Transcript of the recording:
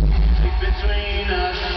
Between us.